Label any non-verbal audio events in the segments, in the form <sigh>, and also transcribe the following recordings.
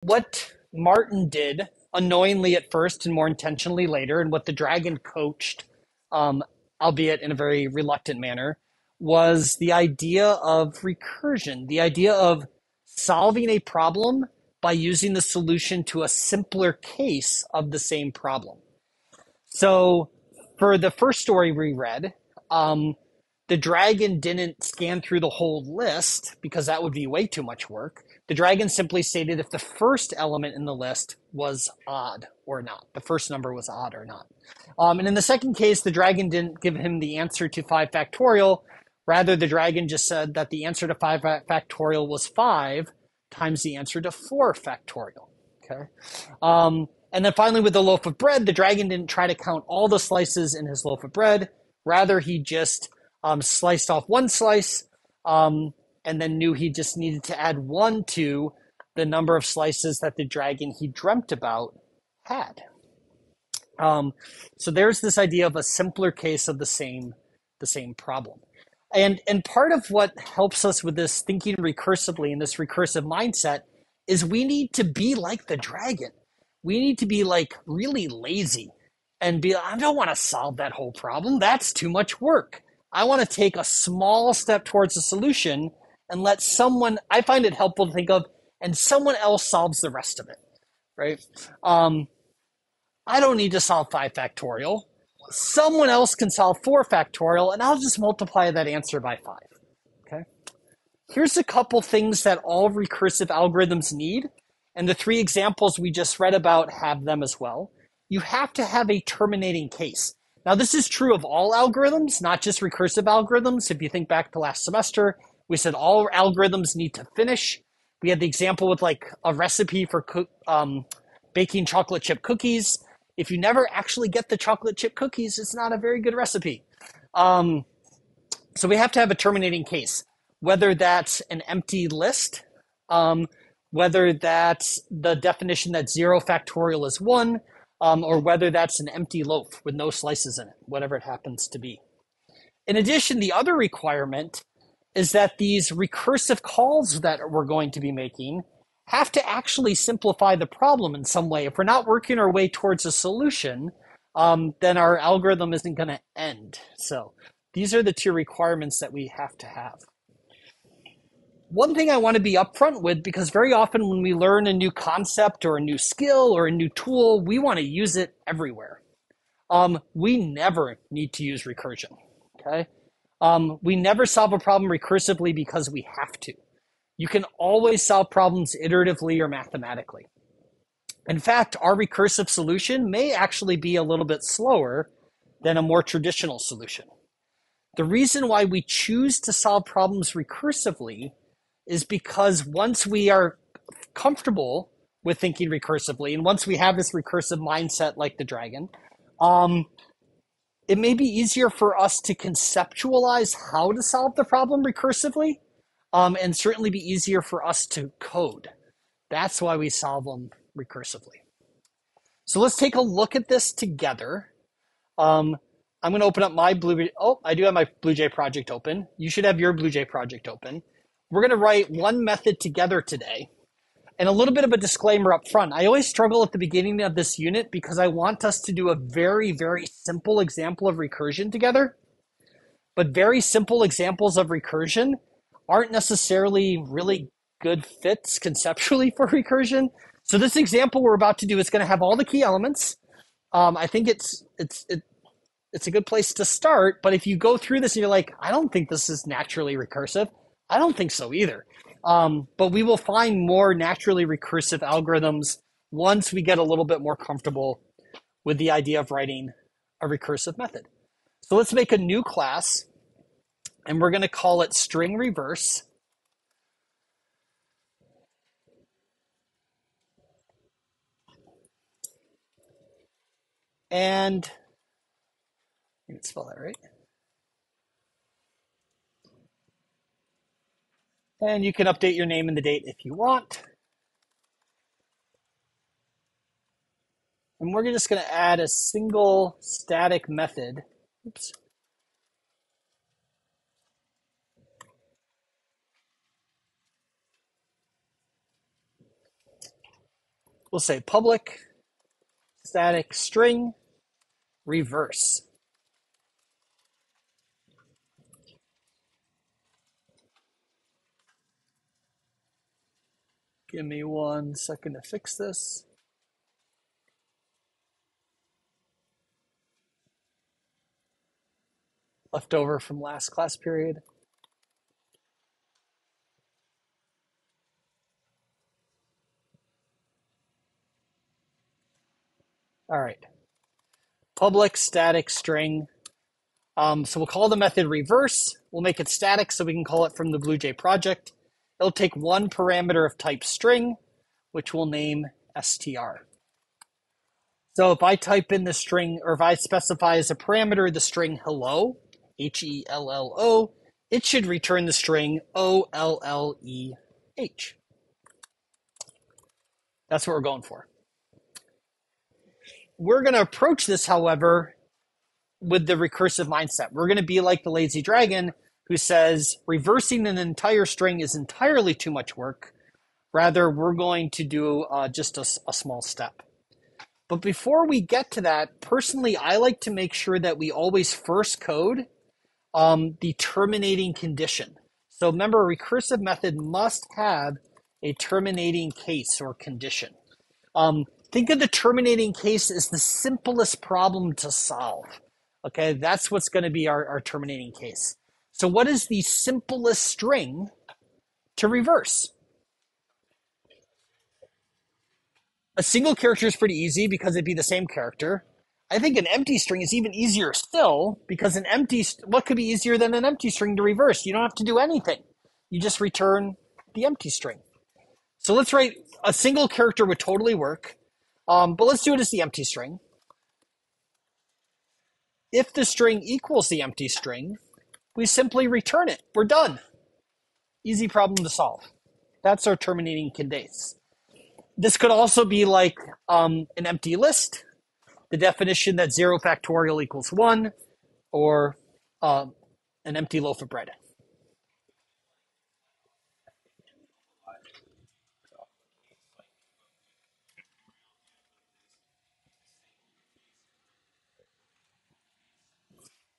what Martin did, annoyingly at first and more intentionally later, and what the dragon coached, um, albeit in a very reluctant manner, was the idea of recursion, the idea of solving a problem by using the solution to a simpler case of the same problem. So, for the first story we read, um, the dragon didn't scan through the whole list because that would be way too much work. The dragon simply stated if the first element in the list was odd or not. The first number was odd or not. Um, and in the second case, the dragon didn't give him the answer to 5 factorial. Rather, the dragon just said that the answer to 5 factorial was 5 times the answer to 4 factorial. Okay. Um, and then finally, with the loaf of bread, the dragon didn't try to count all the slices in his loaf of bread. Rather, he just um, sliced off one slice um, and then knew he just needed to add one to the number of slices that the dragon he dreamt about had. Um, so there's this idea of a simpler case of the same the same problem. And and part of what helps us with this thinking recursively and this recursive mindset is we need to be like the dragon. We need to be like really lazy and be like, I don't want to solve that whole problem. That's too much work. I want to take a small step towards a solution and let someone I find it helpful to think of and someone else solves the rest of it. Right? Um, I don't need to solve 5 factorial someone else can solve 4 factorial, and I'll just multiply that answer by 5. Okay? Here's a couple things that all recursive algorithms need, and the three examples we just read about have them as well. You have to have a terminating case. Now, this is true of all algorithms, not just recursive algorithms. If you think back to last semester, we said all algorithms need to finish. We had the example with like a recipe for um, baking chocolate chip cookies if you never actually get the chocolate chip cookies, it's not a very good recipe. Um, so we have to have a terminating case, whether that's an empty list, um, whether that's the definition that zero factorial is one, um, or whether that's an empty loaf with no slices in it, whatever it happens to be. In addition, the other requirement is that these recursive calls that we're going to be making have to actually simplify the problem in some way. If we're not working our way towards a solution, um, then our algorithm isn't going to end. So these are the two requirements that we have to have. One thing I want to be upfront with, because very often when we learn a new concept or a new skill or a new tool, we want to use it everywhere. Um, we never need to use recursion. Okay. Um, we never solve a problem recursively because we have to. You can always solve problems iteratively or mathematically. In fact, our recursive solution may actually be a little bit slower than a more traditional solution. The reason why we choose to solve problems recursively is because once we are comfortable with thinking recursively, and once we have this recursive mindset like the dragon, um, it may be easier for us to conceptualize how to solve the problem recursively um, and certainly be easier for us to code. That's why we solve them recursively. So let's take a look at this together. Um, I'm going to open up my Blue. Oh, I do have my BlueJ project open. You should have your BlueJ project open. We're going to write one method together today. And a little bit of a disclaimer up front. I always struggle at the beginning of this unit because I want us to do a very, very simple example of recursion together. But very simple examples of recursion aren't necessarily really good fits conceptually for recursion. So this example we're about to do is going to have all the key elements. Um, I think it's it's it, it's a good place to start. But if you go through this and you're like, I don't think this is naturally recursive, I don't think so either. Um, but we will find more naturally recursive algorithms once we get a little bit more comfortable with the idea of writing a recursive method. So let's make a new class and we're going to call it string reverse. And can spell that right. And you can update your name and the date if you want. And we're just going to add a single static method. Oops. we'll say public static string reverse. Give me one second to fix this. Left over from last class period. All right. Public static string. Um, so we'll call the method reverse. We'll make it static so we can call it from the BlueJ project. It'll take one parameter of type string, which we'll name str. So if I type in the string, or if I specify as a parameter the string hello, H E L L O, it should return the string O L L E H. That's what we're going for. We're going to approach this, however, with the recursive mindset. We're going to be like the lazy dragon who says reversing an entire string is entirely too much work. Rather, we're going to do uh, just a, a small step. But before we get to that, personally, I like to make sure that we always first code um, the terminating condition. So remember, a recursive method must have a terminating case or condition. Um, Think of the terminating case as the simplest problem to solve. Okay, that's what's going to be our, our terminating case. So, what is the simplest string to reverse? A single character is pretty easy because it'd be the same character. I think an empty string is even easier still because an empty, what could be easier than an empty string to reverse? You don't have to do anything. You just return the empty string. So let's write a single character would totally work. Um, but let's do it as the empty string. If the string equals the empty string, we simply return it. We're done. Easy problem to solve. That's our terminating case. This could also be like um, an empty list, the definition that 0 factorial equals 1, or uh, an empty loaf of bread.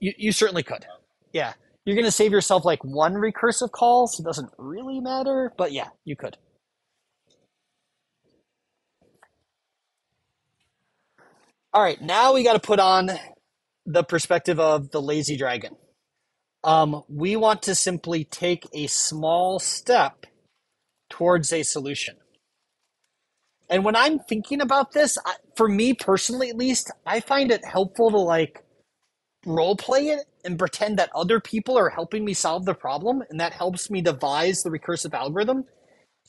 You, you certainly could. Yeah. You're to save yourself like one recursive call, so it doesn't really matter, but yeah, you could. All right, now we got to put on the perspective of the lazy dragon. Um, we want to simply take a small step towards a solution. And when I'm thinking about this, I, for me personally at least, I find it helpful to like role play it and pretend that other people are helping me solve the problem and that helps me devise the recursive algorithm.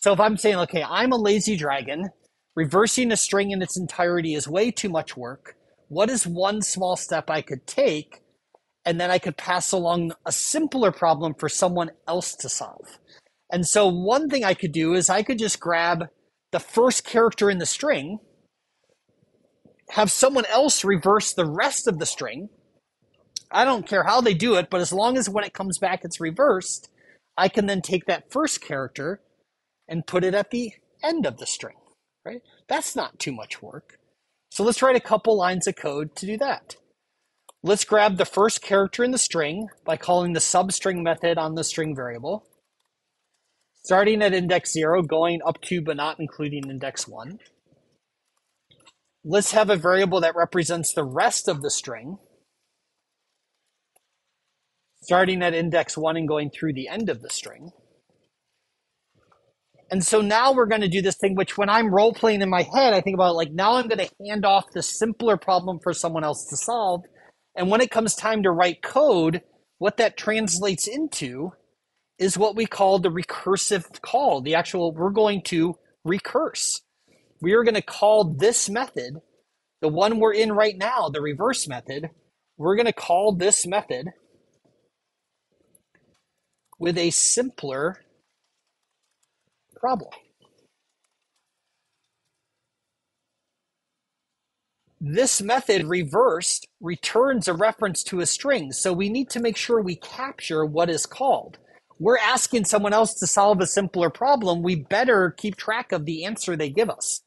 So if I'm saying, okay, I'm a lazy dragon, reversing a string in its entirety is way too much work. What is one small step I could take? And then I could pass along a simpler problem for someone else to solve. And so one thing I could do is I could just grab the first character in the string, have someone else reverse the rest of the string, I don't care how they do it, but as long as when it comes back it's reversed, I can then take that first character and put it at the end of the string, right? That's not too much work. So let's write a couple lines of code to do that. Let's grab the first character in the string by calling the substring method on the string variable. Starting at index zero, going up to but not including index one. Let's have a variable that represents the rest of the string starting at index one and going through the end of the string. And so now we're going to do this thing, which when I'm role playing in my head, I think about like now I'm going to hand off the simpler problem for someone else to solve. And when it comes time to write code, what that translates into is what we call the recursive call. The actual, we're going to recurse. We are going to call this method, the one we're in right now, the reverse method, we're going to call this method with a simpler problem. This method reversed returns a reference to a string, so we need to make sure we capture what is called. We're asking someone else to solve a simpler problem, we better keep track of the answer they give us.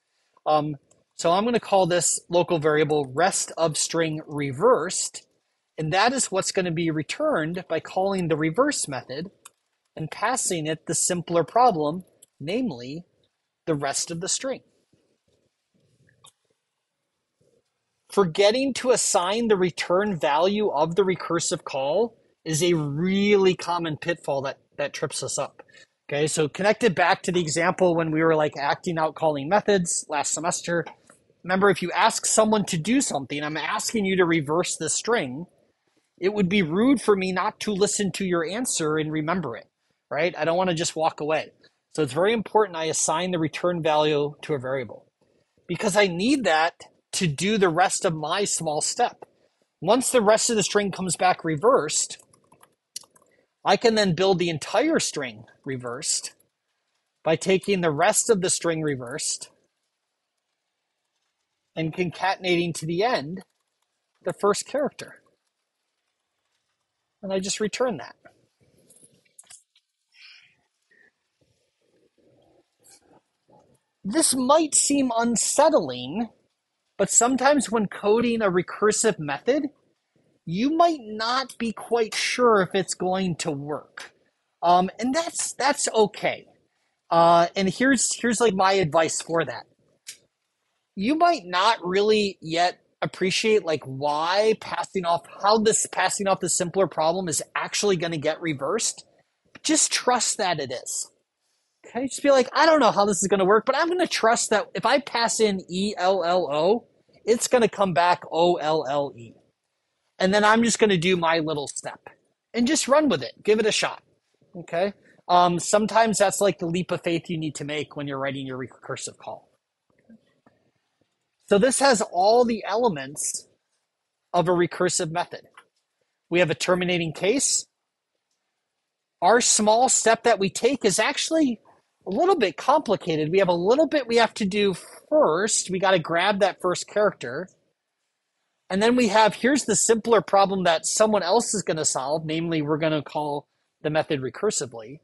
Um, so I'm going to call this local variable rest of string reversed. And that is what's going to be returned by calling the reverse method and passing it the simpler problem, namely the rest of the string. Forgetting to assign the return value of the recursive call is a really common pitfall that, that trips us up. Okay, so connected back to the example when we were like acting out calling methods last semester. Remember, if you ask someone to do something, I'm asking you to reverse the string, it would be rude for me not to listen to your answer and remember it, right? I don't want to just walk away. So it's very important I assign the return value to a variable because I need that to do the rest of my small step. Once the rest of the string comes back reversed, I can then build the entire string reversed by taking the rest of the string reversed and concatenating to the end the first character. And I just return that. This might seem unsettling, but sometimes when coding a recursive method, you might not be quite sure if it's going to work. Um, and that's that's okay. Uh, and here's here's like my advice for that. You might not really yet appreciate like why passing off how this passing off the simpler problem is actually going to get reversed. Just trust that it is. Okay, just be like, I don't know how this is going to work, but I'm going to trust that if I pass in E L L O, it's going to come back O L L E and then I'm just going to do my little step and just run with it. Give it a shot. Okay. Um, sometimes that's like the leap of faith you need to make when you're writing your recursive call. So this has all the elements of a recursive method. We have a terminating case. Our small step that we take is actually a little bit complicated. We have a little bit we have to do first. We got to grab that first character. And then we have here's the simpler problem that someone else is going to solve, namely, we're going to call the method recursively.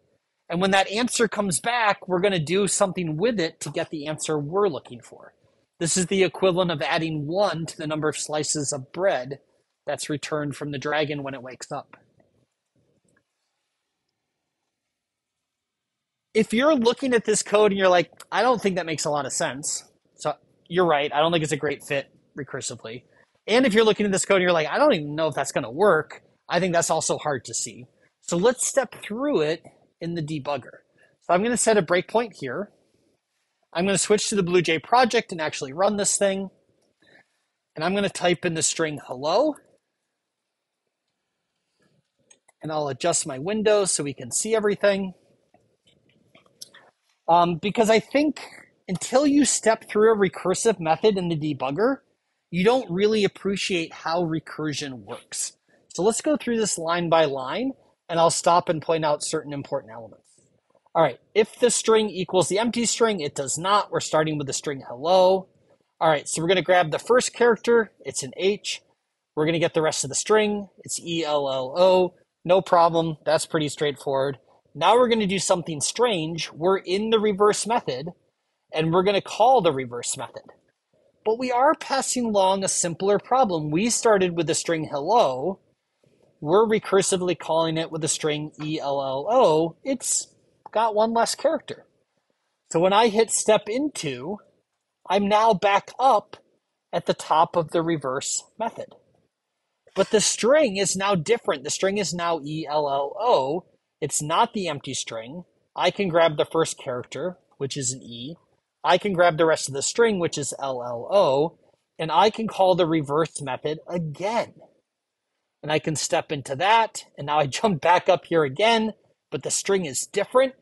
And when that answer comes back, we're going to do something with it to get the answer we're looking for. This is the equivalent of adding one to the number of slices of bread that's returned from the dragon when it wakes up. If you're looking at this code and you're like, I don't think that makes a lot of sense. So you're right. I don't think it's a great fit recursively. And if you're looking at this code and you're like, I don't even know if that's going to work, I think that's also hard to see. So let's step through it in the debugger. So I'm going to set a breakpoint here. I'm going to switch to the BlueJ project and actually run this thing. And I'm going to type in the string hello. And I'll adjust my window so we can see everything. Um, because I think until you step through a recursive method in the debugger, you don't really appreciate how recursion works. So let's go through this line by line, and I'll stop and point out certain important elements. All right, if the string equals the empty string, it does not. We're starting with the string hello. All right, so we're going to grab the first character. It's an H. We're going to get the rest of the string. It's E-L-L-O. No problem. That's pretty straightforward. Now we're going to do something strange. We're in the reverse method, and we're going to call the reverse method but we are passing along a simpler problem. We started with the string hello. We're recursively calling it with the string ELLO. It's got one less character. So when I hit step into, I'm now back up at the top of the reverse method. But the string is now different. The string is now ELLO. It's not the empty string. I can grab the first character, which is an E, I can grab the rest of the string, which is LLO, and I can call the reverse method again. And I can step into that, and now I <laughs> jump back up here again, but the string is different.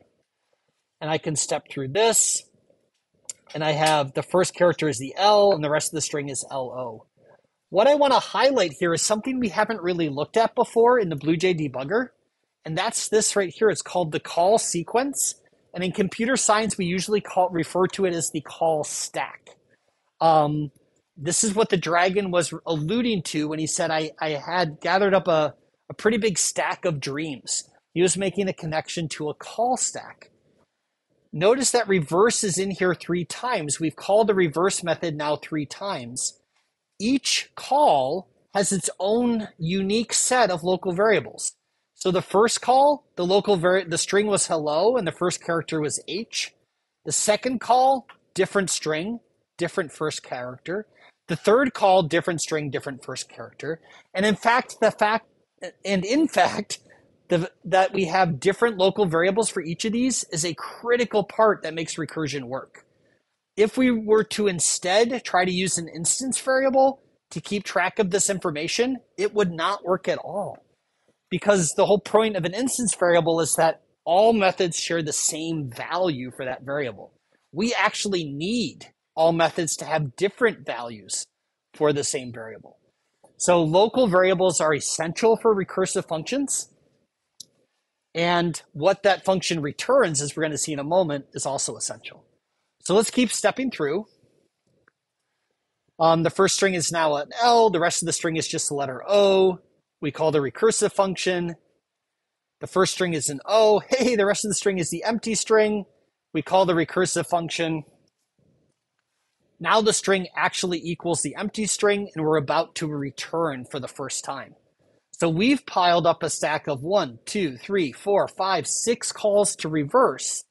And I can step through this, and I have the first character is the L, and the rest of the string is LO. What I want to highlight here is something we haven't really looked at before in the BlueJ debugger, and that's this right here. It's called the call sequence. And in computer science, we usually call refer to it as the call stack. Um, this is what the dragon was alluding to when he said, I, I had gathered up a, a pretty big stack of dreams. He was making a connection to a call stack. Notice that reverse is in here three times. We've called the reverse method now three times. Each call has its own unique set of local variables. So the first call, the local vari- the string was hello and the first character was h. The second call, different string, different first character. The third call, different string, different first character. And in fact, the fact and in fact, the, that we have different local variables for each of these is a critical part that makes recursion work. If we were to instead try to use an instance variable to keep track of this information, it would not work at all. Because the whole point of an instance variable is that all methods share the same value for that variable. We actually need all methods to have different values for the same variable. So local variables are essential for recursive functions. And what that function returns, as we're going to see in a moment, is also essential. So let's keep stepping through. Um, the first string is now an L. The rest of the string is just the letter O. We call the recursive function. The first string is an O. <laughs> Hey, the rest of the string is the empty string. We call the recursive function. Now the string actually equals the empty string, and we're about to return for the first time. So we've piled up a stack of one, two, three, four, five, six calls to reverse.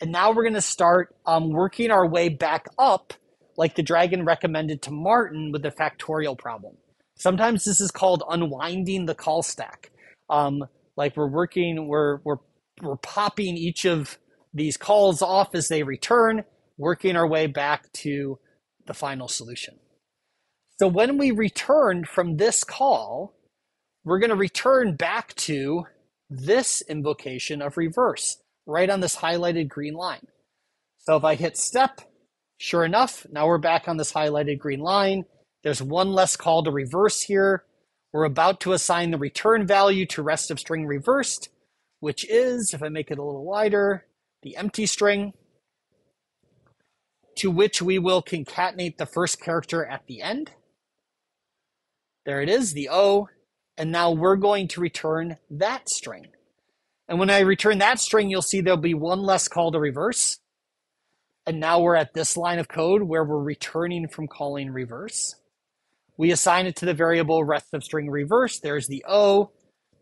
And now we're going to start um, working our way back up, like the dragon recommended to Martin with the factorial problem. Sometimes this is called unwinding the call stack. Um, like we're working, we're, we're, we're popping each of these calls off as they return, working our way back to the final solution. So when we return from this call, we're going to return back to this invocation of reverse right on this highlighted green line. So if I hit step, sure enough, now we're back on this highlighted green line. There's one less call to reverse here. We're about to assign the return value to rest of string reversed, which is, if I make it a little wider, the empty string to which we will concatenate the first character at the end. There it is, the O. And now we're going to return that string. And when I return that string, you'll see there'll be one less call to reverse. And now we're at this line of code where we're returning from calling reverse. We assign it to the variable rest of string reverse. There's the O.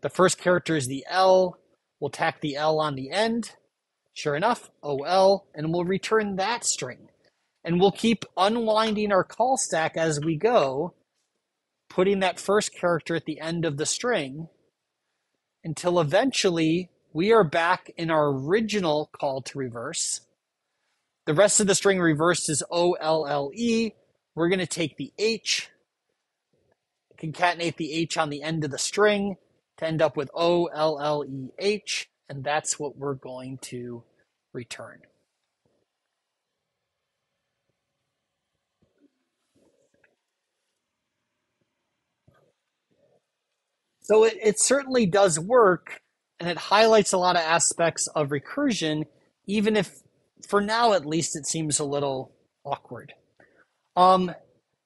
The first character is the L. We'll tack the L on the end. Sure enough, OL, and we'll return that string. And we'll keep unwinding our call stack as we go, putting that first character at the end of the string until eventually we are back in our original call to reverse. The rest of the string reversed is O L L E. We're going to take the H, concatenate the H on the end of the string to end up with O L L E H, and that's what we're going to return. So it, it certainly does work and it highlights a lot of aspects of recursion, even if for now at least it seems a little awkward. Um,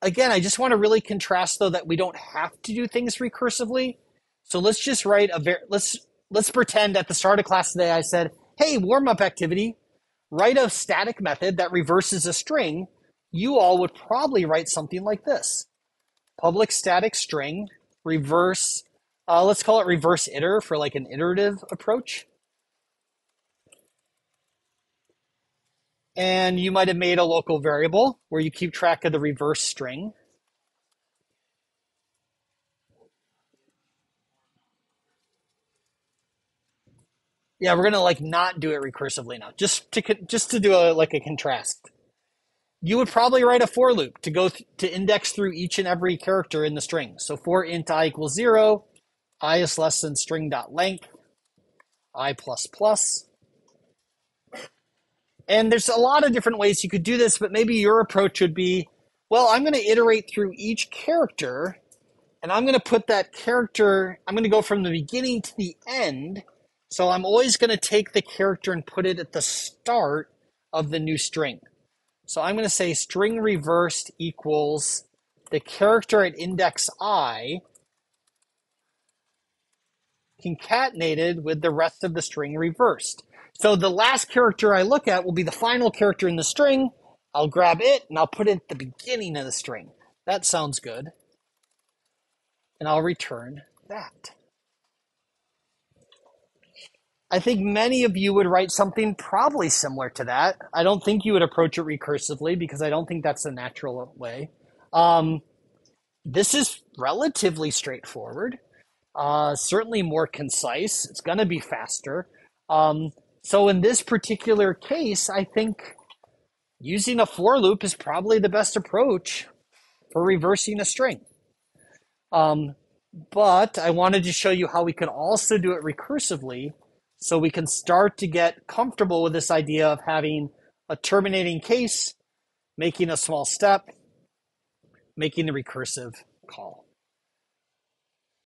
again, I just want to really contrast though that we don't have to do things recursively. So let's just write a very let's let's pretend at the start of class today I said, "Hey, warm up activity, write a static method that reverses a string." You all would probably write something like this: public static string reverse uh, let's call it reverse iter for like an iterative approach. And you might have made a local variable where you keep track of the reverse string. Yeah, we're gonna like not do it recursively now, just to just to do a like a contrast. You would probably write a for loop to go to index through each and every character in the string. So for int i equals zero, i is less than string dot length, i plus plus. And there's a lot of different ways you could do this, but maybe your approach would be, well, I'm going to iterate through each character, and I'm going to put that character, I'm going to go from the beginning to the end. So I'm always going to take the character and put it at the start of the new string. So I'm going to say string reversed equals the character at index i concatenated with the rest of the string reversed. So the last character I look at will be the final character in the string. I'll grab it and I'll put it at the beginning of the string. That sounds good. And I'll return that. I think many of you would write something probably similar to that. I don't think you would approach it recursively because I don't think that's the natural way. Um, this is relatively straightforward, uh, certainly more concise. It's going to be faster. Um, so in this particular case, I think using a for loop is probably the best approach for reversing a string. Um, but I wanted to show you how we can also do it recursively so we can start to get comfortable with this idea of having a terminating case, making a small step, making the recursive call.